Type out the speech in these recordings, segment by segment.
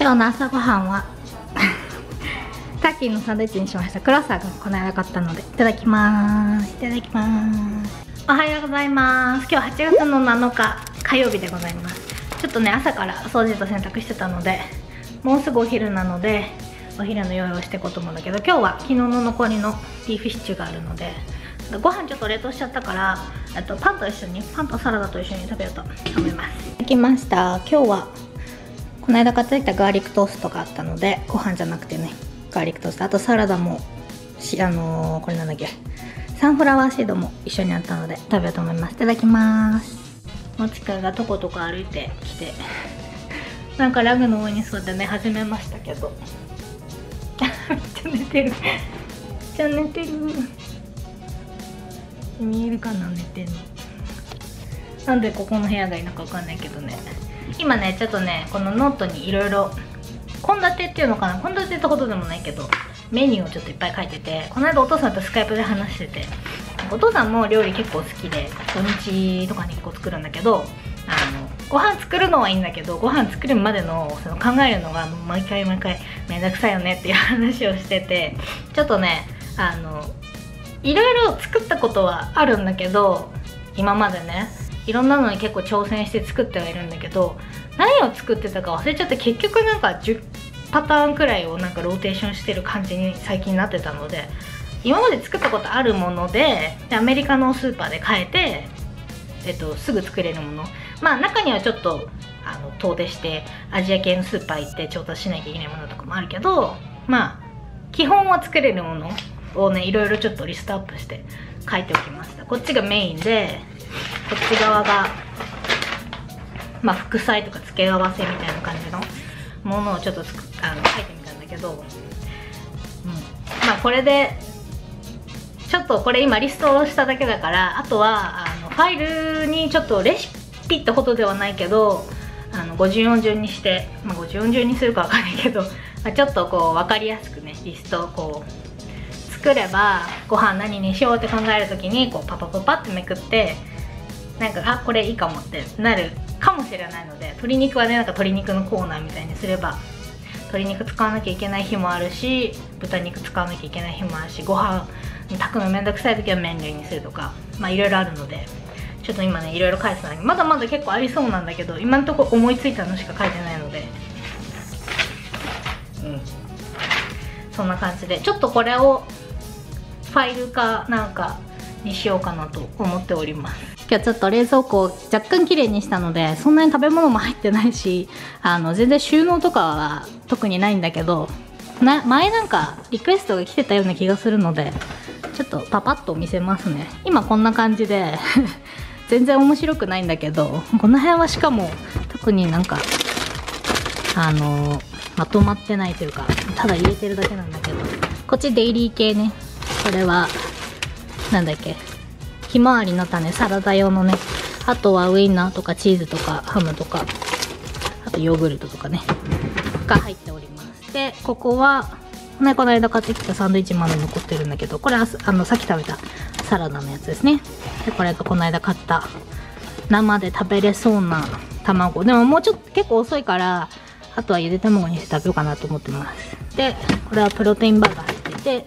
今日の朝ごはんは？タッキーのサンドイッチにしました。クロッサーがこの間買ったのでいただきます。いただきます。おはようございます。今日8月の7日火曜日でございます。ちょっとね朝から掃除と洗濯してたのでもうすぐお昼なのでお昼の用意をしていこうと思うんだけど今日は昨日の残りのビーフシチューがあるのでご飯ちょっと冷凍しちゃったからあとパンと一緒にパンとサラダと一緒に食べようと思います。できました。今日はこの間買ってきたガーリックトーストがあったのでご飯じゃなくてねガーリックトースト。あとサラダもしあのー、これなんだっけサンフラワーシードも一緒にあったので食べようと思います。いただきます。もちくんがとことこ歩いてきてなんかラグの上に座って寝始めましたけど。めっちゃ寝てる。めっちゃ寝てる。見えるかな寝てんの。なんでここの部屋がいいのかわかんないけどね。今ねちょっとねこのノートにいろいろ献立っていうのかな？献立ってことでもないけどメニューをちょっといっぱい書いててこの間お父さんとスカイプで話しててお父さんも料理結構好きで土日とかに結構作るんだけどあのご飯作るのはいいんだけどご飯作るまでのその考えるのが毎回毎回めんどくさいよねっていう 話をしててちょっとねあのいろいろ作ったことはあるんだけど今までねいろんなのに結構挑戦して作ってはいるんだけど何を作ってたか忘れちゃって結局なんか10パターンくらいをなんかローテーションしてる感じに最近なってたので今まで作ったことあるものでアメリカのスーパーで買えて、えっと、すぐ作れるもの。まあ中にはちょっとあの遠出してアジア系のスーパー行って調達しなきゃいけないものとかもあるけどまあ基本は作れるものをねいろいろちょっとリストアップして書いておきました。こっちがメインでこっち側がまあ副菜とか付け合わせみたいな感じのものをちょっとあの書いてみたんだけど、うん、まあこれでちょっとこれ今リストをしただけだからあとはあのファイルにちょっとレシピってほどではないけどあの50音順にして、まあ、50音順にするかわかんないけど、まあ、ちょっとこう分かりやすくねリストをこう作ればご飯何にしようって考える時にこうパパパパってめくってなんかあこれいいかもってなるかもしれないので鶏肉はねなんか鶏肉のコーナーみたいにすれば鶏肉使わなきゃいけない日もあるし豚肉使わなきゃいけない日もあるしご飯炊くのめんどくさい時は麺類にするとかまあいろいろあるのでちょっと今ねいろいろ書いてたまだまだ結構ありそうなんだけど今のところ思いついたのしか書いてないので。うん。そんな感じでちょっとこれをファイルかなんかにしようかなと思っております。今日ちょっと冷蔵庫を若干綺麗にしたのでそんなに食べ物も入ってないしあの全然収納とかは特にないんだけどな前なんかリクエストが来てたような気がするのでちょっとパパッと見せますね。今こんな感じで 全然面白くないんだけどこの辺はしかも特になんかあのまとまってないというかただ入れてるだけなんだけど。こっちデイリー系ね。これはなんだっけ。ひまわりの種サラダ用のね。あとはウインナーとかチーズとかハムとか。あとヨーグルトとかね。が入っておりますでここはねこの間買ってきたサンドイッチまだ残ってるんだけどこれはあのさっき食べたサラダのやつですね。でこれがこの間買った生で食べれそうな卵。でももうちょっと結構遅いからあとはゆで卵にして食べようかなと思ってます。でこれはプロテインバーが入ってて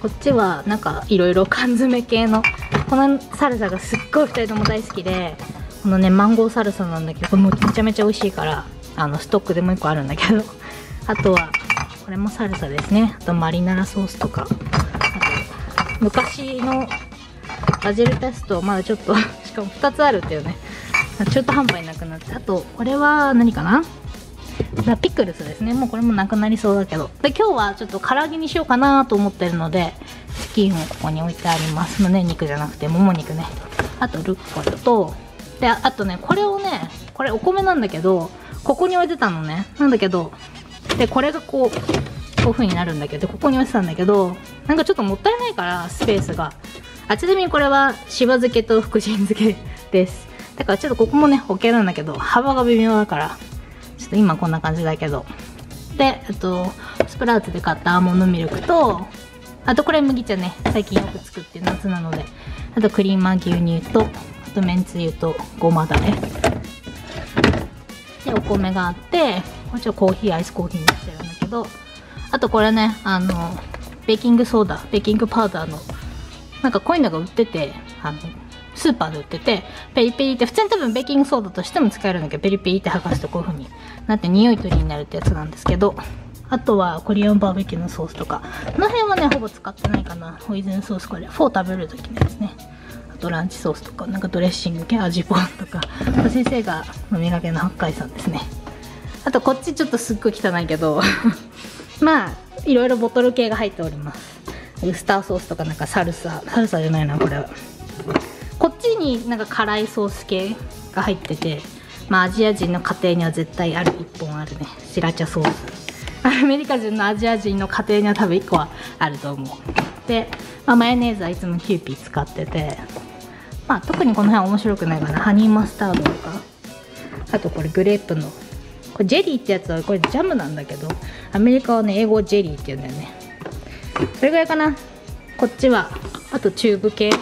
こっちはなんかいろいろ缶詰系のこのサルサがすっごい2人とも大好きでこのねマンゴーサルサなんだけどこれもめちゃめちゃ美味しいからあのストックでもう1個あるんだけど あとはこれもサルサですね。あとマリナラソースとか。と昔のバジルペストまだちょっとしかも2つあるっていうね。中途半端になくなってあとこれは何かな？ピクルスですね。もうこれもなくなりそうだけど。で今日はちょっと唐揚げにしようかなと思ってるのでチキンをここに置いてあります胸肉じゃなくてもも肉ね。あとルッコラとであとねこれをねこれお米なんだけどここに置いてたのね。なんだけどでこれがこうこういう風になるんだけどここに置いてたんだけどなんかちょっともったいないからスペースが。あちなみにこれはしば漬けと福神漬けです。だからちょっとここもね置けるんだけど幅が微妙だから。ちょっと今こんな感じだけど。でえっとスプラウトで買ったアーモンドミルクとあとこれ麦茶ね。最近よく作って夏なので。あとクリーマー牛乳とあとめんつゆとごまだれでお米があってここれちょっとコーヒーアイスコーヒーにしてるんだけど。あとこれねあのベーキングソーダベーキングパウダーのなんかこういうのが売っててあのスーパーで売っててペリペリって普通に多分ベーキングソーダとしても使えるんだけどペリペリって剥がすとこういう風になって匂い取りになるってやつなんですけどあとはコリアンバーベキューのソースとか。この辺はねほぼ使ってないかな。ホイシンソースこれ。フォー食べる時のやつね。あとランチソースとか。なんかドレッシング系味ぽンとか。先生が飲みかけの八海山ですね。あとこっちちょっとすっごい汚いけど まあいろいろボトル系が入っております。ウスターソースとかなんかサルサ。サルサじゃないなこれは。こっちになんか辛いソース系が入っててまあアジア人の家庭には絶対ある1本あるね。シラチャソース。アメリカ人のアジア人の家庭には多分1個はあると思う。で、まあ、マヨネーズはいつもキューピー使っててまあ特にこの辺は面白くないかな。ハニーマスタードとか。あとこれグレープの。これ jelly ってやつはこれジャムなんだけどアメリカはね英語 jelly って言うんだよね。それぐらいかな。こっちはあとチューブ系。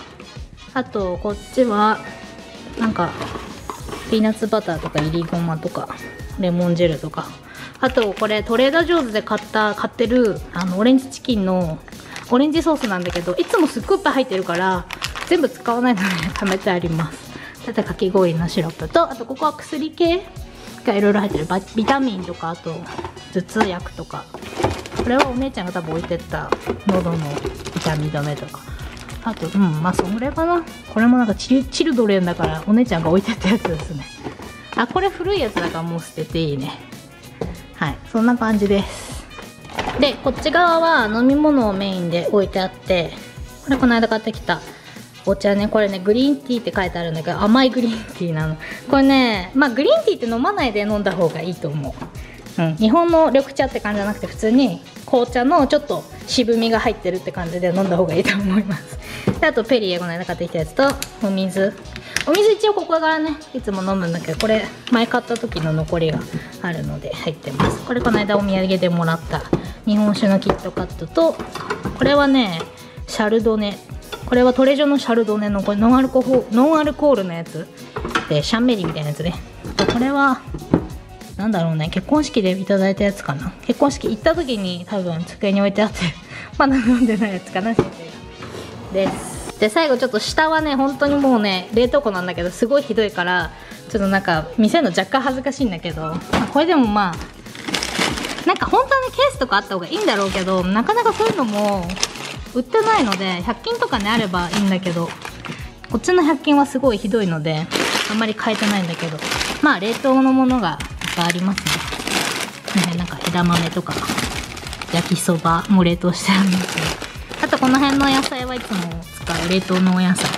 あとこっちはなんかピーナッツバターとかいりごまとかレモンジェルとか。あとこれトレーダー・ジョーズで買った買ってるあのオレンジチキンのオレンジソースなんだけどいつもすっごいいっぱい入ってるから全部使わないので貯めてあります。あとかき氷のシロップとあとここは薬系がいろいろ入ってる。ビタミンとかあと頭痛薬とか。これはお姉ちゃんが多分置いてった喉の痛み止めとか。あとうんまあそれかな。これもなんかチルドレンだからお姉ちゃんが置いてったやつですね。あこれ古いやつだからもう捨てていいね。はいそんな感じです。でこっち側は飲み物をメインで置いてあってこれこの間買ってきた。お茶ねこれねグリーンティーって書いてあるんだけど甘いグリーンティーなの。これねまあグリーンティーって飲まないで飲んだ方がいいと思う、日本の緑茶って感じじゃなくて普通に紅茶のちょっと渋みが入ってるって感じで飲んだ方がいいと思います。であとペリエこの間買ってきたやつとお水。お水一応ここからねいつも飲むんだけどこれ前買った時の残りがあるので入ってます。これこの間お土産でもらった日本酒のキットカットとこれはねシャルドネ。これはトレジョのシャルドネのこれノンアルコールノンアルコールのやつ。でシャンメリーみたいなやつね。これはなんだろうね。結婚式でいただいたやつかな。結婚式行った時に多分机に置いてあって まだ飲んでないやつかな。先生がです。で最後ちょっと下はね本当にもうね冷凍庫なんだけどすごいひどいからちょっとなんか見せるの若干恥ずかしいんだけど、まあ、これでもまあなんか本当はねケースとかあった方がいいんだろうけどなかなかそういうのも売ってないので100均とかにあればいいんだけどこっちの100均はすごいひどいのであんまり買えてないんだけど。まあ冷凍のものがぱいありますね。ねなんか枝豆とか焼きそばも冷凍してあるんですけどあとこの辺の野菜はいつも使う冷凍のお野菜。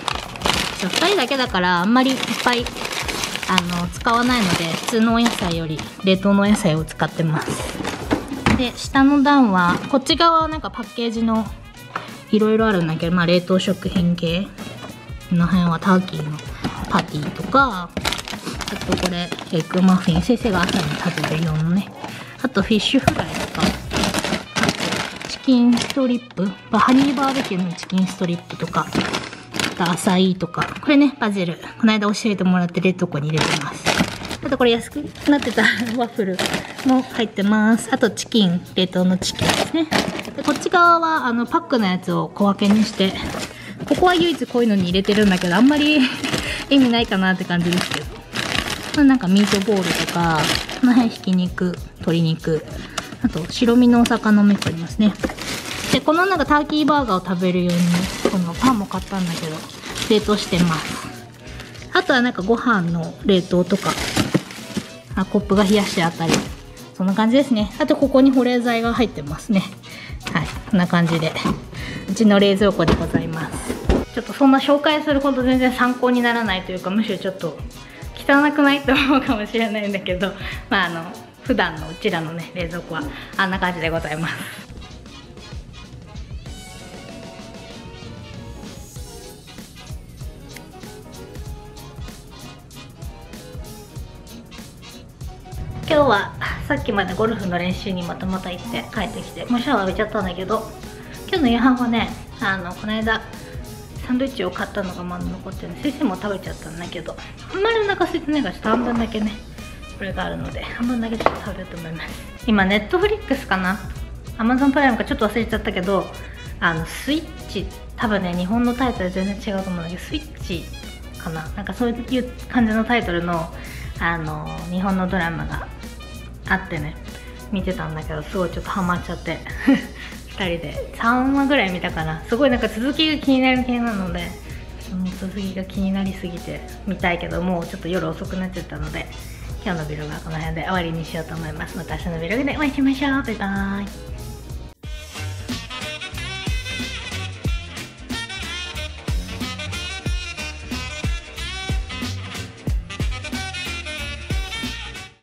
2人だけだからあんまりいっぱいあの使わないので普通のお野菜より冷凍のお野菜を使ってます。で下の段はこっち側はなんかパッケージのいろいろあるんだけど、まあ、冷凍食品系。この辺はターキーのパティとかあとこれエッグマフィン先生が朝に食べる用のね。あとフィッシュフライとか。あとチキンストリップハニーバーベキューのチキンストリップとか。あとアサイとか。これねバジル。この間教えてもらって冷凍庫に入れてます。あとこれ安くなってた ワッフルも入ってます。あとチキン冷凍のチキンですね。でこっち側はあのパックのやつを小分けにして。ここは唯一こういうのに入れてるんだけどあんまり 意味ないかなって感じですけど。なんかミートボールとかこの辺ひき肉鶏肉あと白身のお魚もありますね。でこのなんかターキーバーガーを食べるようにこのパンも買ったんだけど冷凍してます。あとはなんかご飯の冷凍とかあコップが冷やしてあったりそんな感じですね。あとここに保冷剤が入ってますね。はいこんな感じでうちの冷蔵庫でございます。ちょっとそんな紹介するほど全然参考にならないというかむしろちょっと汚くないと思うかもしれないんだけど まああの普段のうちらのね冷蔵庫はあんな感じでございます。今日はさっきまでゴルフの練習にまたまた行って帰ってきてもうシャワー浴びちゃったんだけど今日の夕飯はねあのこの間サンドイッチを買ったのがまだ残ってる先生も食べちゃったんだけどあんまりお腹空いてないからちょっと半分だけねこれがあるので半分だけちょっと食べようと思います。今ネットフリックスかな？アマゾンプライムかちょっと忘れちゃったけどあのスイッチ多分ね日本のタイトル全然違うと思うんだけどスイッチかな？なんかそういう感じのタイトルのあの日本のドラマがあってね見てたんだけどすごいちょっとハマっちゃって。2人で。3話ぐらい見たかな。すごいなんか続きが気になる系なのでその続きが気になりすぎて見たいけどもうちょっと夜遅くなっちゃったので今日のビログはこの辺で終わりにしようと思います。また明日のビログでお会いしましょう。バイバーイ。